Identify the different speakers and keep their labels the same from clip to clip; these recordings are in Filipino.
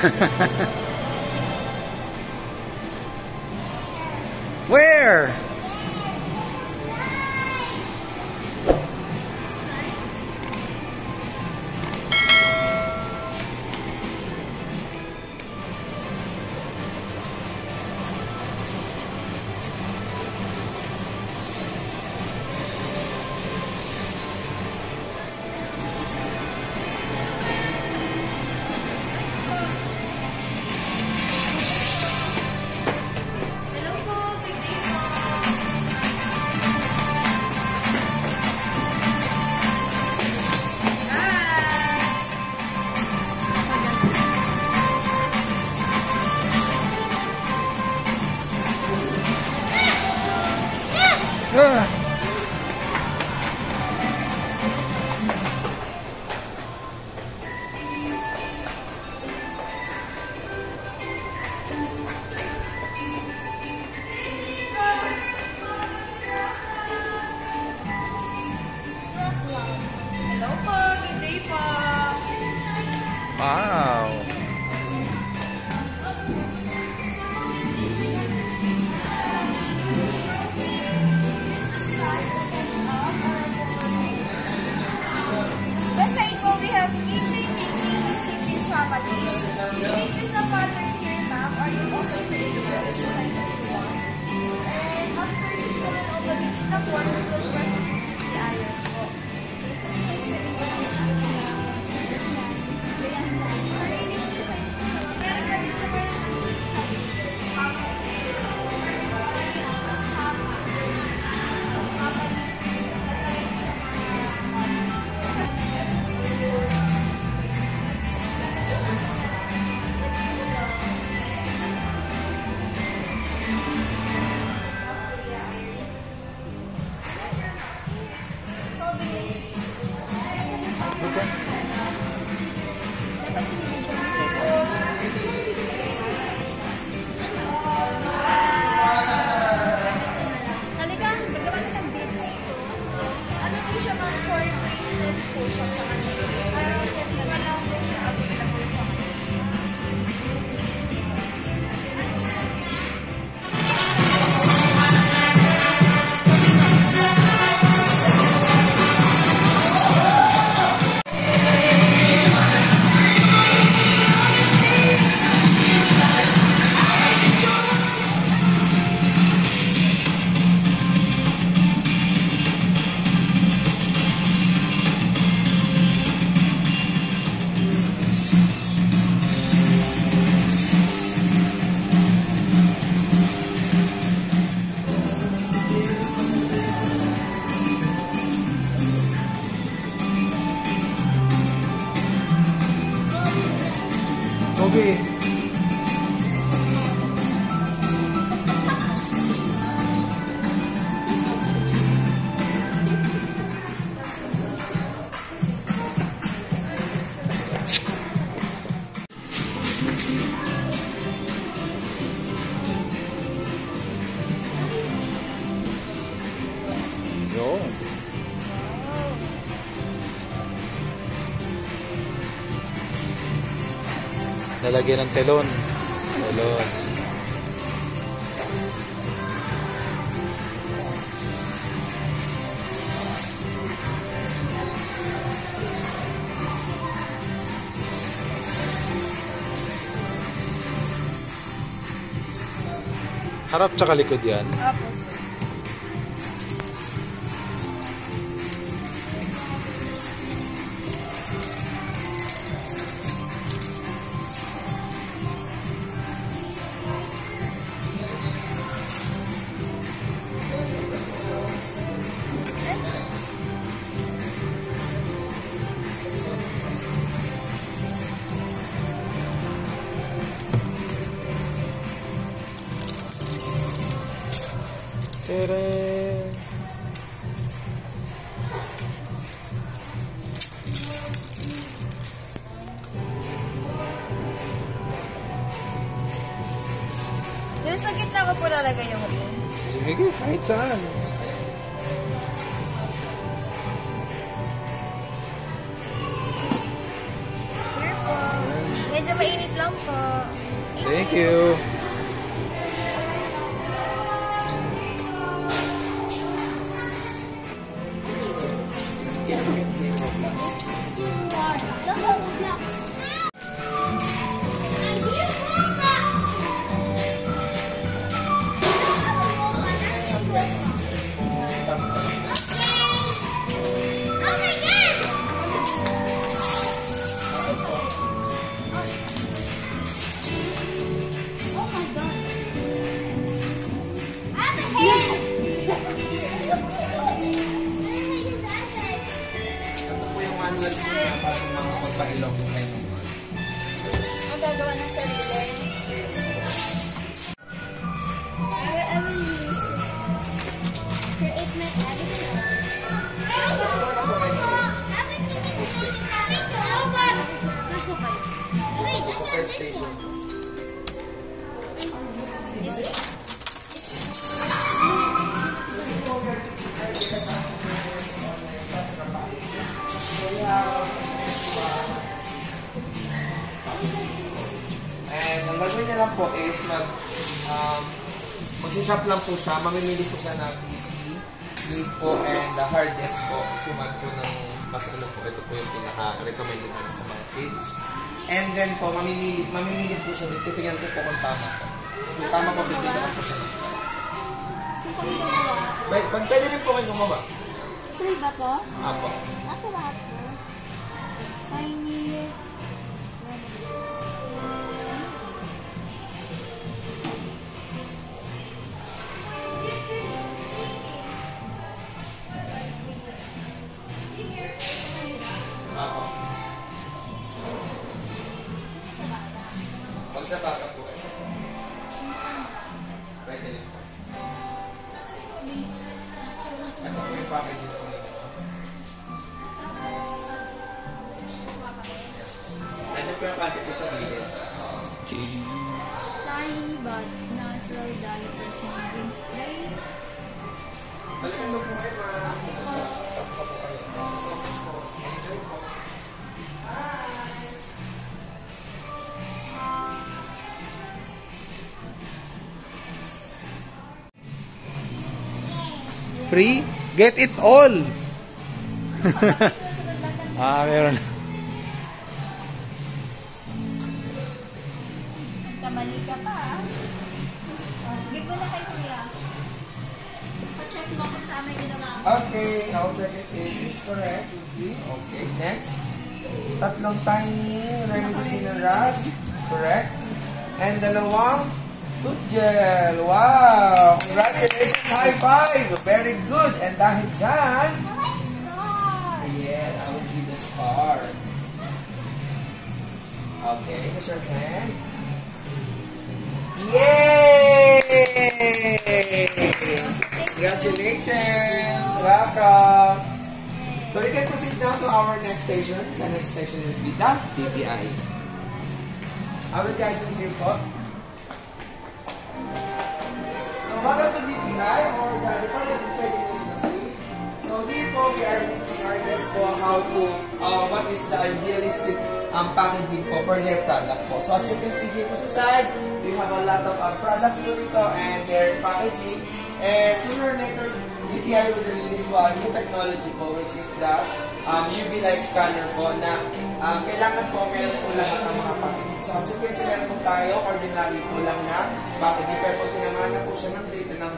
Speaker 1: Where? 거기 Lalagyan ng telon. Telon. Harap tsaka likod yan?
Speaker 2: Tapos.
Speaker 3: Mag-shop lang po siya. Mamimili po siya ng easy, mid po, and the hard disk po. Kuman po ng mas ano po. Ito po yung pinaka-recommended namin sa mga kids. And then po, mamimili, mamimili po siya. Titingnan ko po kung tama po. Kung tama po, bibigyan ko po siya ng slice. Pwede, pwede rin po kayo gumawa.
Speaker 1: Three ba to?
Speaker 3: Apo.
Speaker 1: Ako lahat to. Tiny.
Speaker 4: Free? Get it all! ah, meron.
Speaker 1: Kamali ka pa ah. Give mo na kay kuya. Pa-check mo kung tama yung ginawa.
Speaker 3: Okay, I'll check it if it's correct. Okay, next. Tatlong tiny remedicine rush. Correct. And dalawang good gel. Wow! Congratulations! High five! Very good! And dahil dyan, yeah, I will give the star. Okay, here's your hand. Yay! Congratulations! Welcome! So you can proceed now to our next station. The next station will be the BPI. I will guide you here po. So welcome to BPI or the Department of Trade and Industry. So here po, we are teaching our guests po how to, uh, what is the idealistic um, packaging po for their product po. So as you can see here po sa side, we have a lot of uh, products po dito and their packaging. And sooner or later, DTI will release po a new technology po which is the um, UV light scanner po na um, kailangan po meron po lahat ng mga packaging. So as you can see, meron po tayo ordinary po lang na packaging. Pero pag tinamahan na po siya ng data ng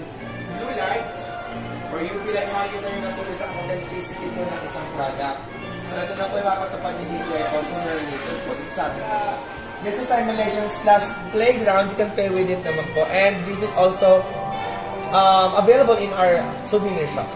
Speaker 3: blue light or UV light, makikita nyo na po isang authenticity po ng isang product. So ito na po yung mapatupad ni DTI po sooner or later po. Sabi ko This is simulation slash playground. You can play with it naman po. And this is also um, available in our souvenir shop.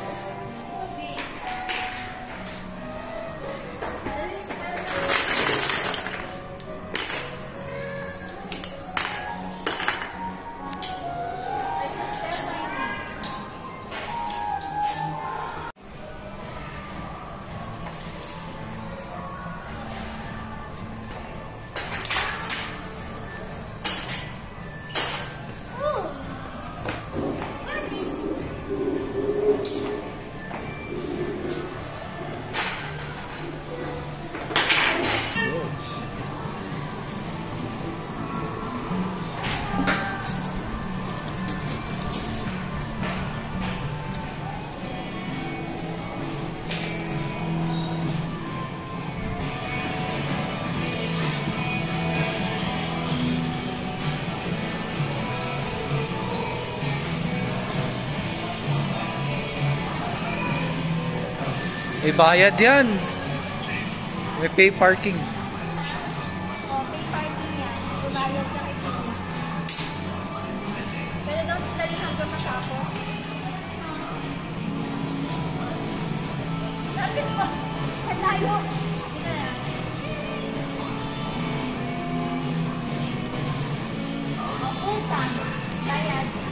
Speaker 5: Bayad yan. May pay parking.
Speaker 1: Oh, may parking yan. Bumayad ka kay Kuya. Pwede daw dali hanggang matapos. Sabi mo, saan tayo? Utang. Bayad.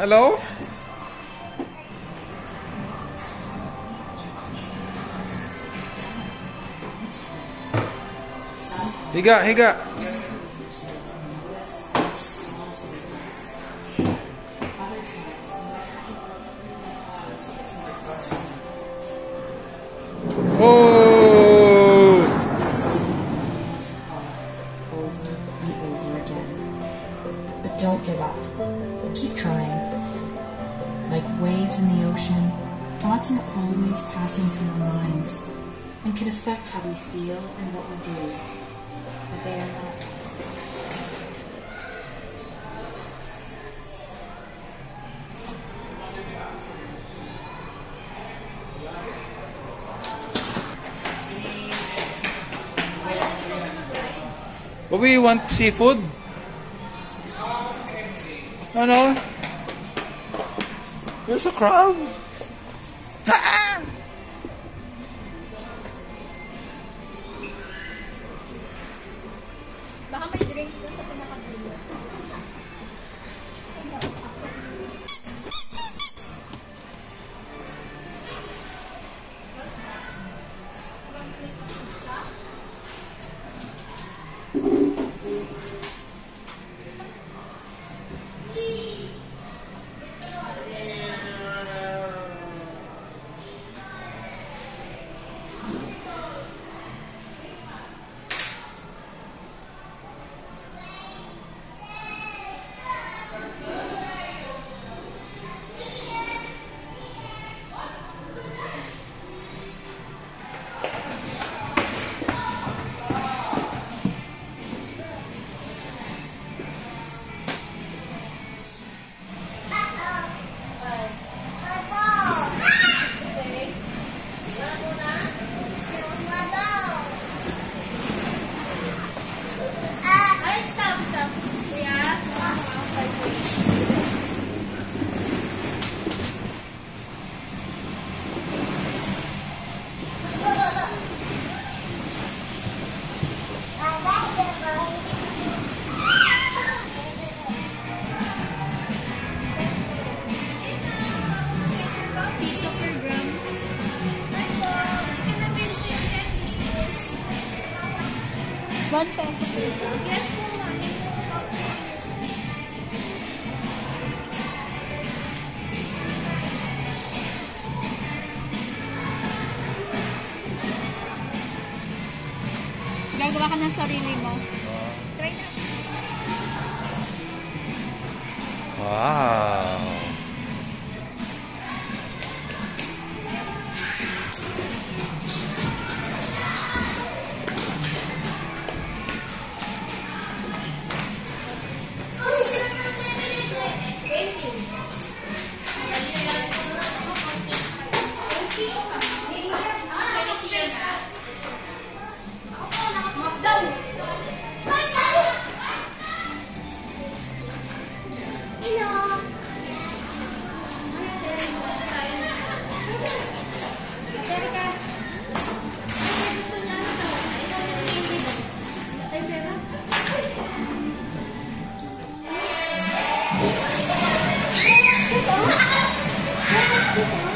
Speaker 5: Hello? Higa, higa.
Speaker 4: Always passing through our minds and can affect how we feel and what we do. But they are not.
Speaker 5: Bobby, you want seafood? No, no. There's a crab.
Speaker 1: Gagawa ka ng sarili mo. Try na.
Speaker 5: Wow. Listen.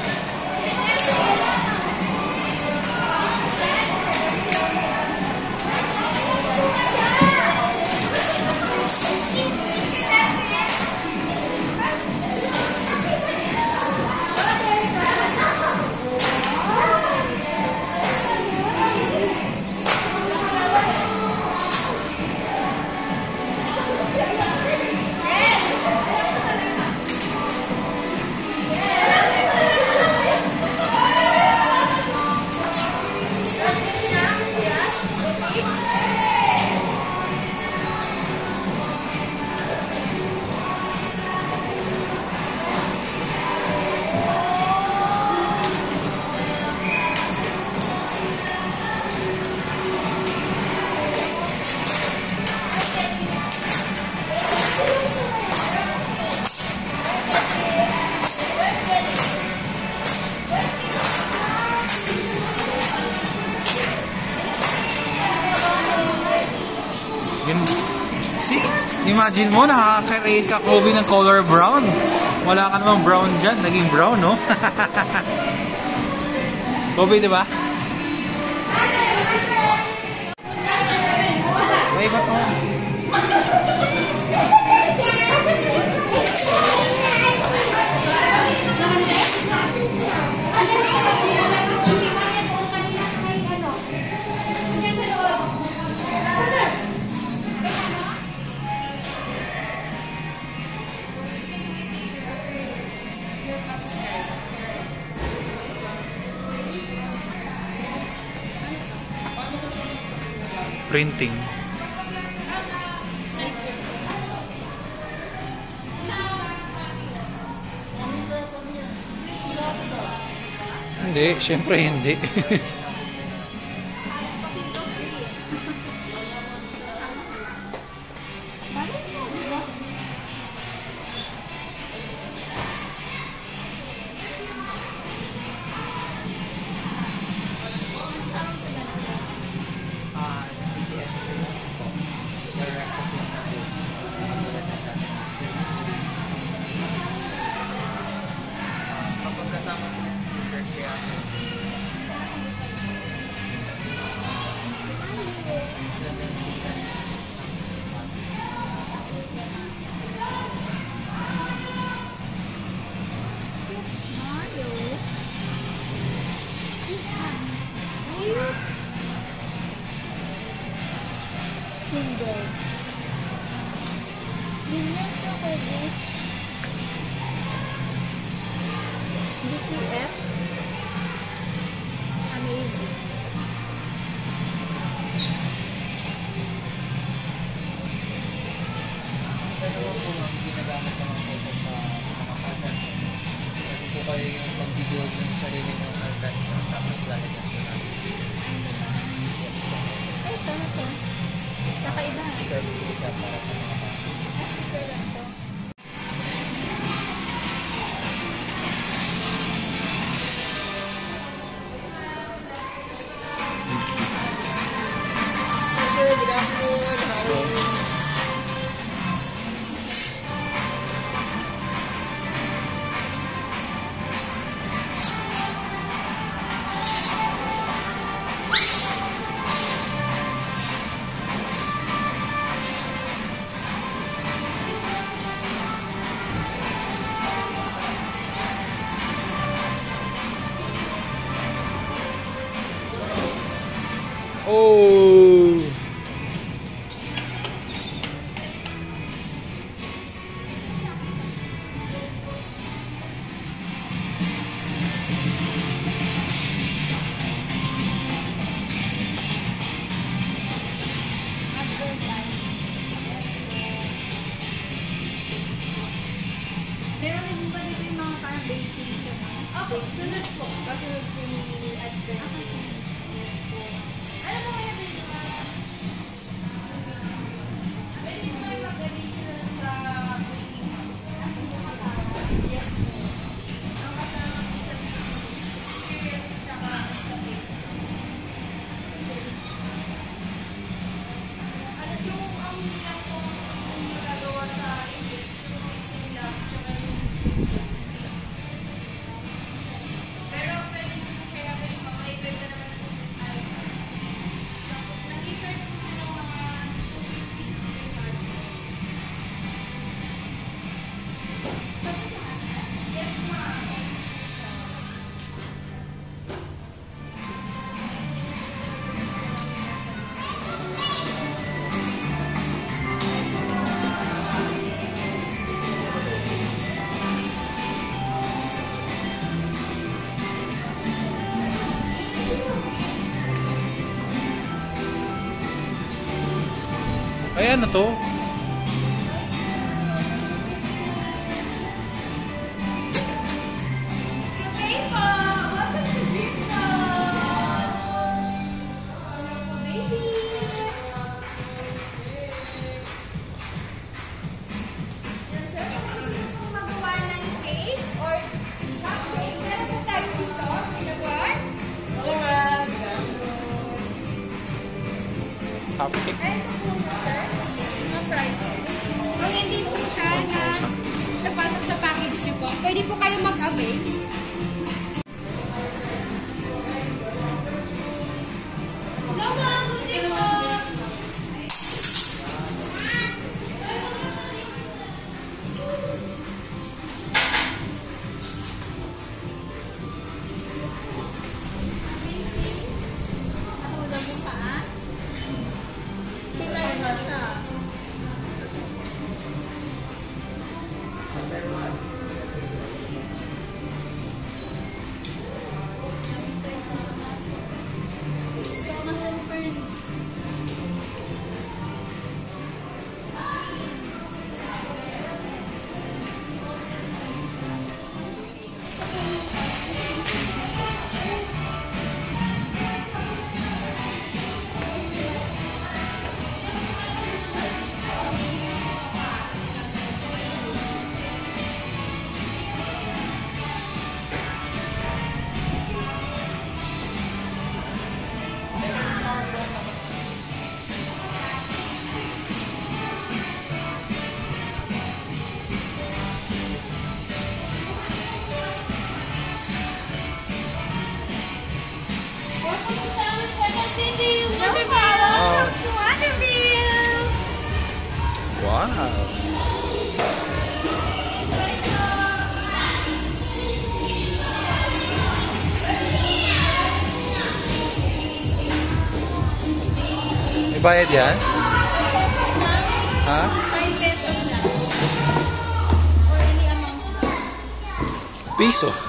Speaker 5: Yun. See?
Speaker 6: Imagine mo, nakaka-create ka Kobe ng color brown. Wala ka namang brown dyan. Naging brown, no? Kobe, di ba? Wait, ba't mo? printing. Hindi, syempre hindi.
Speaker 1: kayo yung pag-build ng sarili mo ng kansa. Tapos lalagyan ko natin.
Speaker 7: Ito, ito. Kakaiba.
Speaker 1: Stickers po para sa mga bata.
Speaker 7: Ah, sticker lang. 쓰는 것 같은 아직은 na to. Welcome to
Speaker 8: Second City,
Speaker 1: to!
Speaker 4: Wow. Bayad yan? Ha?
Speaker 8: 5 pesos na. Or any amount.
Speaker 4: Piso.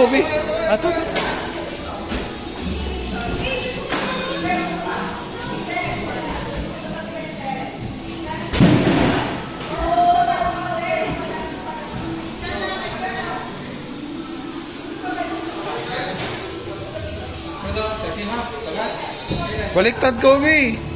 Speaker 4: Kobe? Ato, ato. Baliktad, Kobe!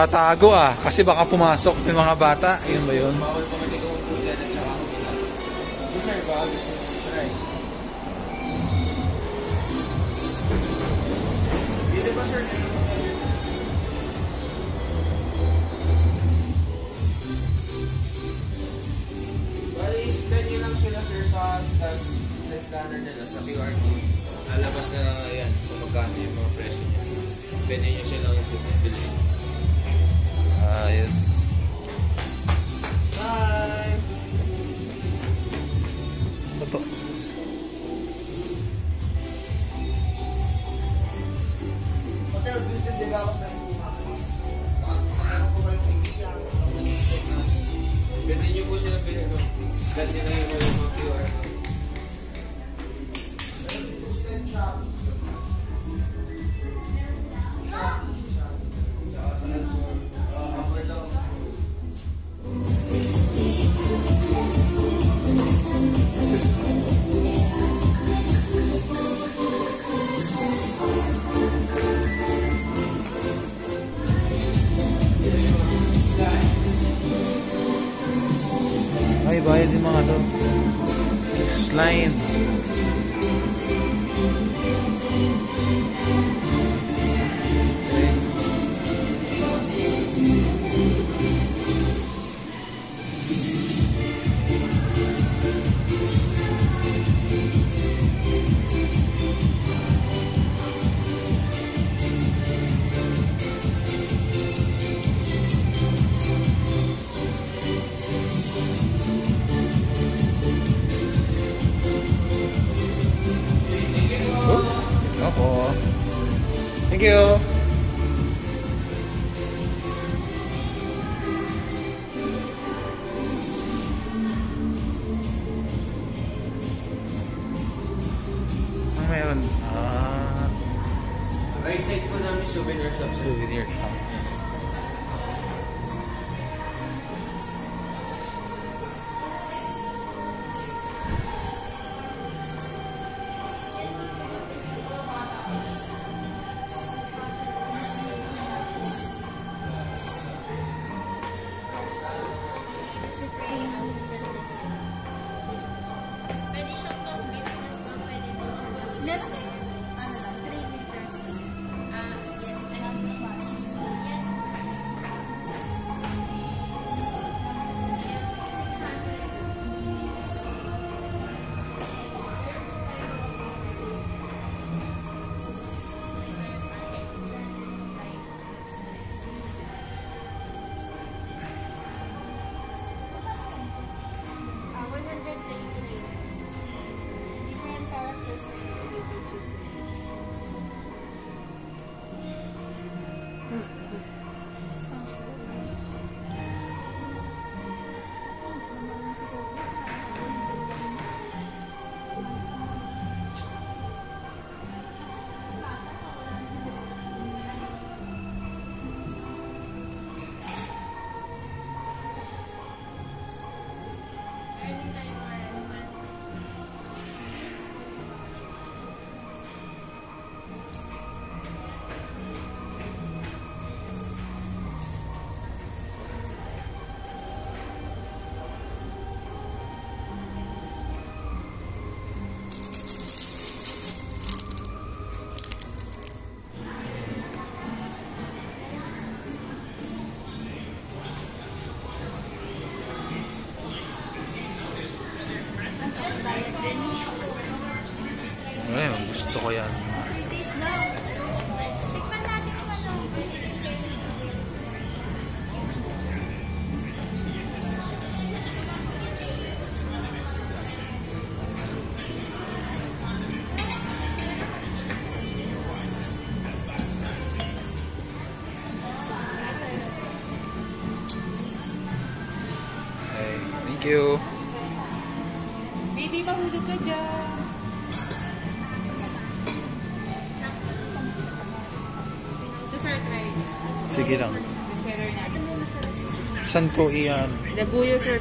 Speaker 4: Tatago ah,
Speaker 7: kasi baka pumasok yung mga bata. Ayun ba yun?
Speaker 3: sa scanner nila sa QR code, lalabas na yan kung magkano yung mga presyo niya. Pwede nyo silang bumibili.
Speaker 7: bias. bayad yung mga to. Slime. Thank you.
Speaker 2: Baby, mahulog ka dyan.
Speaker 7: Sige lang. Saan ko iyan?
Speaker 2: Laguyo sir.